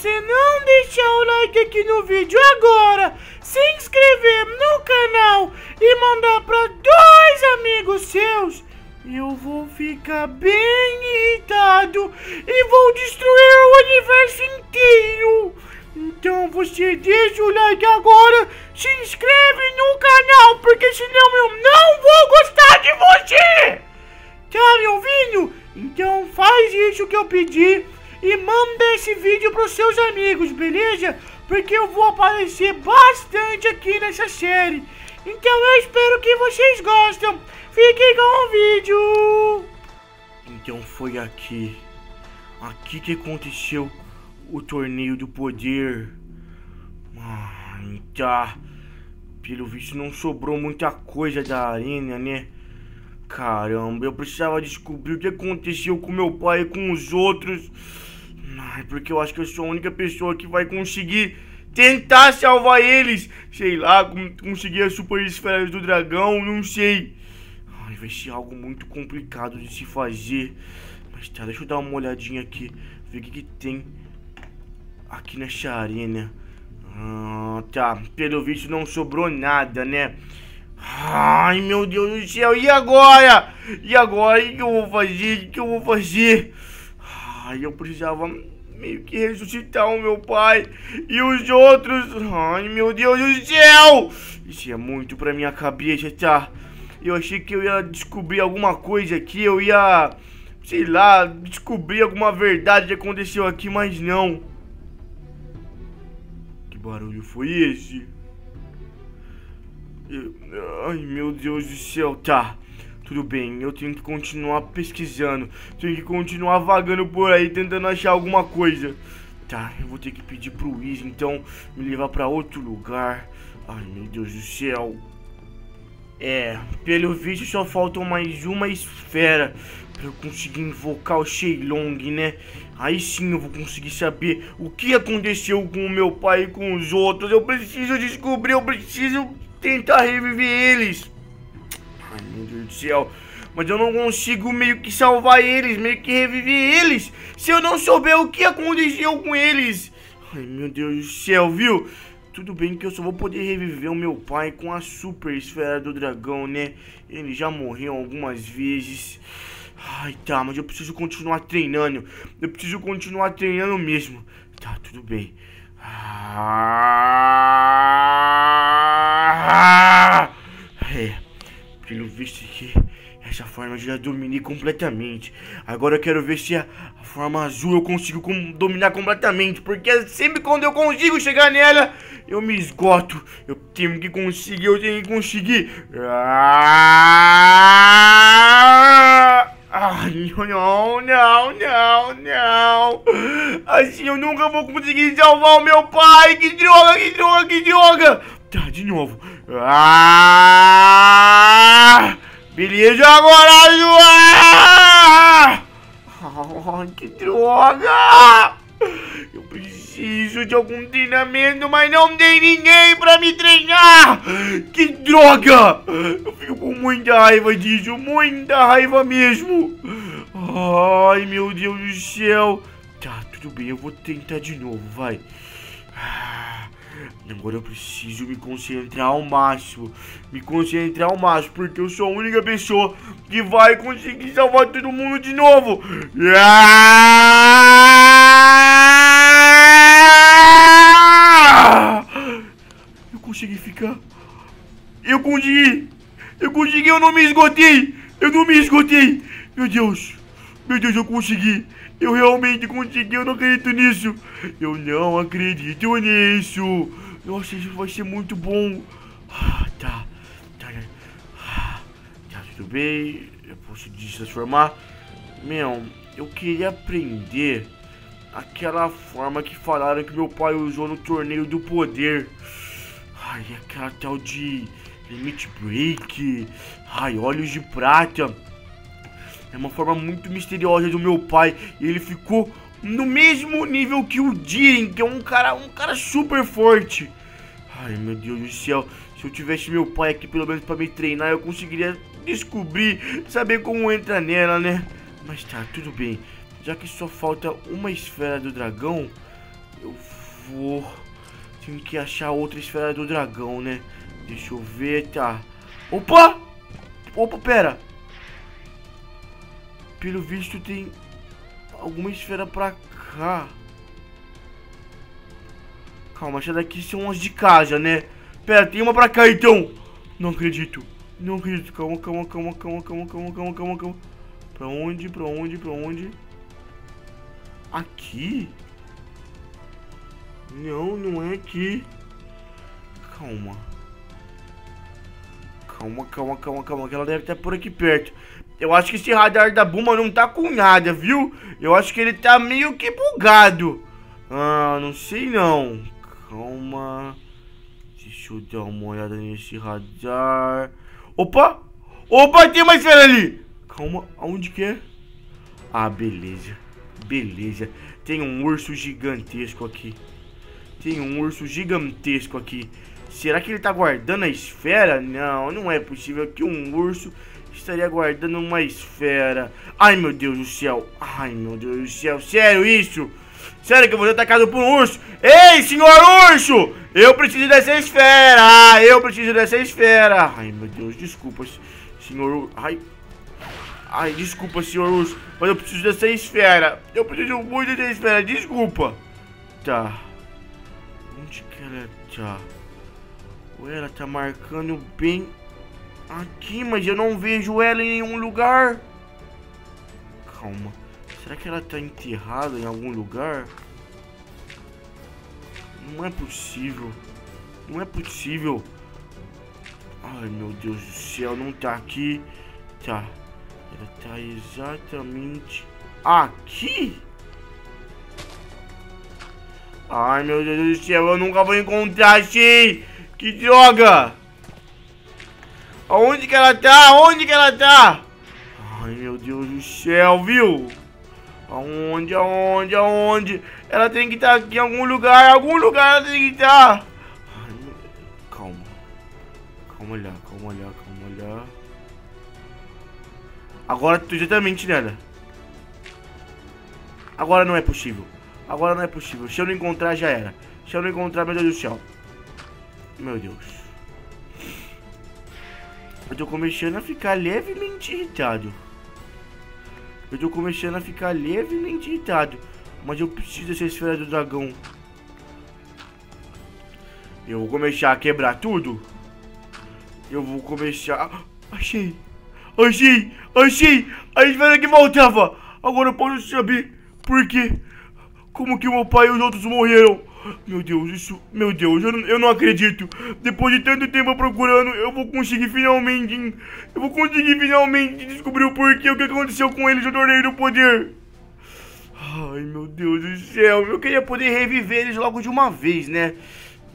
você não deixar o like aqui no vídeo agora, se inscrever no canal e mandar para dois amigos seus, eu vou ficar bem irritado e vou destruir o universo inteiro. Então você deixa o like agora, se inscreve no canal, porque senão eu não vou gostar de você! Tá me ouvindo? Então faz isso que eu pedi e manda esse vídeo pros seus amigos, beleza? Porque eu vou aparecer bastante aqui nessa série. Então eu espero que vocês gostem. Fiquem com o vídeo. Então foi aqui. Aqui que aconteceu o torneio do poder. Ah, tá. Pelo visto não sobrou muita coisa da arena, né? Caramba, eu precisava descobrir o que aconteceu com meu pai e com os outros. Ai, porque eu acho que eu sou a única pessoa que vai conseguir tentar salvar eles. Sei lá, conseguir as super esferas do dragão, não sei. Ai, vai ser algo muito complicado de se fazer. Mas tá, deixa eu dar uma olhadinha aqui, ver o que, que tem aqui nessa arena. Ah, tá, pelo visto não sobrou nada, né? Ai, meu Deus do céu, e agora? E agora, o que eu vou fazer? O que eu vou fazer? Ai, eu precisava meio que ressuscitar o meu pai e os outros. Ai, meu Deus do céu! Isso é muito pra minha cabeça, tá? Eu achei que eu ia descobrir alguma coisa aqui, eu ia, sei lá, descobrir alguma verdade que aconteceu aqui, mas não. Que barulho foi esse? Ai, meu Deus do céu, tá. Tudo bem, eu tenho que continuar pesquisando. Tenho que continuar vagando por aí, tentando achar alguma coisa. Tá, eu vou ter que pedir pro Wiz, então, me levar pra outro lugar. Ai, meu Deus do céu. É, pelo visto só faltam mais uma esfera pra eu conseguir invocar o Shenlong, né? Aí sim eu vou conseguir saber o que aconteceu com o meu pai e com os outros. Eu preciso descobrir, eu preciso tentar reviver eles. Do céu. Mas eu não consigo meio que salvar eles, meio que reviver eles. Se eu não souber o que aconteceu com eles. Ai, meu Deus do céu, viu? Tudo bem que eu só vou poder reviver o meu pai com a super esfera do dragão, né? Ele já morreu algumas vezes. Ai, tá, mas eu preciso continuar treinando. Eu preciso continuar treinando mesmo. Tá, tudo bem. Ah, pelo visto que essa forma já dominei completamente. Agora eu quero ver se a, a forma azul eu consigo com, dominar completamente. Porque sempre quando eu consigo chegar nela, eu me esgoto. Eu tenho que conseguir, eu tenho que conseguir. Ah! Ai, não, não, não, não. Assim eu nunca vou conseguir salvar o meu pai. Que droga, que droga, que droga. Tá, de novo. Ah! Beleza, agora. Ah! Ai, que droga. Eu preciso de algum treinamento, mas não tem ninguém pra me treinar! Que droga! Eu fico com muita raiva disso, muita raiva mesmo! Ai, meu Deus do céu! Tá, tudo bem, eu vou tentar de novo, vai. Agora eu preciso me concentrar ao máximo. Me concentrar ao máximo, porque eu sou a única pessoa que vai conseguir salvar todo mundo de novo. Eu consegui ficar. Eu consegui. Eu consegui, eu não me esgotei. Eu não me esgotei. Meu Deus. Meu Deus, eu consegui. Eu realmente consegui, eu não acredito nisso. Eu não acredito nisso. Nossa, isso vai ser muito bom. Ah, tá. Tá, né? ah, tá tudo bem. Eu posso transformar. Meu, eu queria aprender aquela forma que falaram que meu pai usou no torneio do poder. Ai, aquela tal de Limit Break. Ai, olhos de prata. É uma forma muito misteriosa do meu pai. E ele ficou no mesmo nível que o Jiren, que é um cara, um cara super forte. Ai, meu Deus do céu. Se eu tivesse meu pai aqui, pelo menos pra me treinar, eu conseguiria descobrir, saber como entra nela, né? Mas tá, tudo bem. Já que só falta uma esfera do dragão, Eu vou... Tenho que achar outra esfera do dragão, né? Deixa eu ver, tá. Opa! Opa, pera. Pelo visto tem alguma esfera pra cá. Calma, essa daqui são umas de casa, né? Pera, tem uma pra cá então. Não acredito. Não acredito. Calma, calma, calma, calma, calma, calma, calma, calma, calma. Pra onde? Pra onde? Pra onde? Aqui? Não, não é aqui. Calma. Calma, calma, calma, calma. Que ela deve estar por aqui perto. Eu acho que esse radar da Buma não tá com nada, viu? Eu acho que ele tá meio que bugado. Ah, não sei não. Calma. Deixa eu dar uma olhada nesse radar. Opa! Opa, tem mais esfera ali! Calma, aonde que é? Ah, beleza. Beleza. Tem um urso gigantesco aqui. Tem um urso gigantesco aqui. Será que ele tá guardando a esfera? Não, não é possível que um urso estaria guardando uma esfera. Ai, meu Deus do céu. Ai, meu Deus do céu. Sério isso? Sério que eu vou ser atacado por um urso? Ei, senhor urso! Eu preciso dessa esfera! Eu preciso dessa esfera! Ai, meu Deus, desculpa, senhor... Ai... Ai, desculpa, senhor urso, mas eu preciso dessa esfera. Eu preciso muito dessa esfera, desculpa. Tá. Onde que ela tá? Ela tá marcando bem aqui, mas eu não vejo ela em nenhum lugar. Calma. Será que ela tá enterrada em algum lugar? Não é possível. Não é possível. Ai, meu Deus do céu, não tá aqui. Tá. Ela tá exatamente aqui. Ai, meu Deus do céu, eu nunca vou encontrar, Shin. Que droga. Aonde que ela tá? Aonde que ela tá? Ai, meu Deus do céu, viu? Aonde, aonde, aonde? Ela tem que estar tá aqui em algum lugar, algum lugar ela tem que estar. Tá. Calma. Calma olhar, calma olhar, calma olhar. Agora tu exatamente nela. Agora não é possível. Agora não é possível. Se eu não encontrar, já era. Se eu não encontrar, meu Deus do céu. Meu Deus. Eu tô começando a ficar levemente irritado. Eu tô começando a ficar levemente irritado. Mas eu preciso dessa esfera do dragão. Eu vou começar a quebrar tudo. Eu vou começar... Achei! Achei! Achei! A esfera que voltava! Agora eu posso saber por quê. Como que meu pai e os outros morreram. Meu Deus, isso... Meu Deus, eu não, eu não acredito. Depois de tanto tempo procurando, eu vou conseguir finalmente... Eu vou conseguir finalmente descobrir o porquê, o que aconteceu com eles no torneio do poder. Ai, meu Deus do céu. Eu queria poder reviver eles logo de uma vez, né?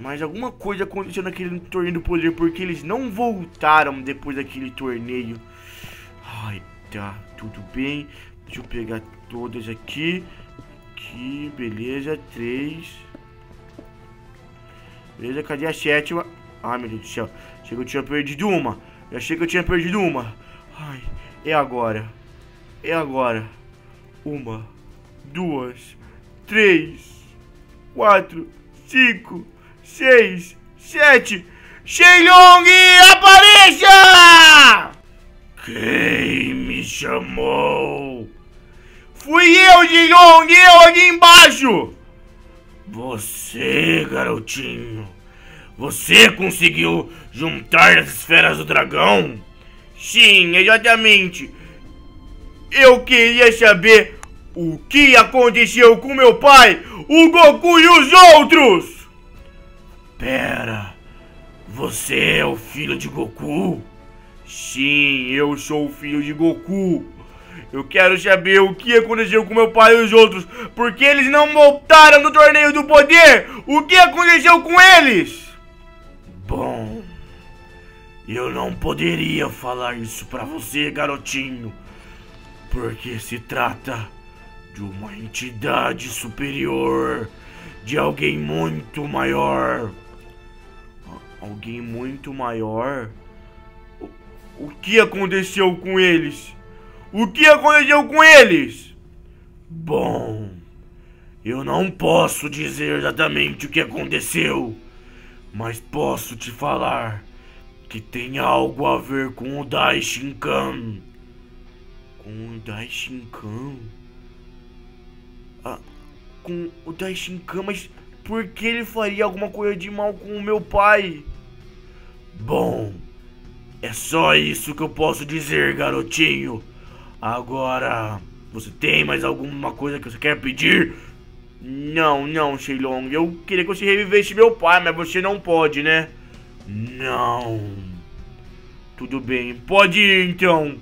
Mas alguma coisa aconteceu naquele torneio do poder, porque eles não voltaram depois daquele torneio. Ai, tá, tudo bem. Deixa eu pegar todas aqui. Aqui, beleza, três... Beleza, cadê a sétima? Ai, meu Deus do céu. Achei que eu tinha perdido uma. Eu achei que eu tinha perdido uma. Ai, é agora. É agora. Uma, duas, três, quatro, cinco, seis, sete. Shenlong, apareça! Quem me chamou? Fui eu, Shenlong, eu aqui embaixo! Você, garotinho. Você conseguiu juntar as esferas do dragão? Sim, exatamente. Eu queria saber o que aconteceu com meu pai, o Goku e os outros. Pera, você é o filho de Goku? Sim, eu sou o filho de Goku. Eu quero saber o que aconteceu com meu pai e os outros. Porque eles não voltaram no torneio do poder. O que aconteceu com eles? Bom, eu não poderia falar isso pra você, garotinho. Porque se trata de uma entidade superior. De alguém muito maior. Alguém muito maior? O, o que aconteceu com eles? O que aconteceu com eles? Bom, Eu não posso dizer exatamente o que aconteceu, mas posso te falar que tem algo a ver com o Daishinkan. Com o Daishinkan? Ah, com o Daishinkan, mas por que ele faria alguma coisa de mal com o meu pai? Bom, é só isso que eu posso dizer, garotinho. Agora, você tem mais alguma coisa que você quer pedir? Não, não, Shenlong. Eu queria que você revivesse meu pai, mas você não pode, né? Não. Tudo bem, pode ir então.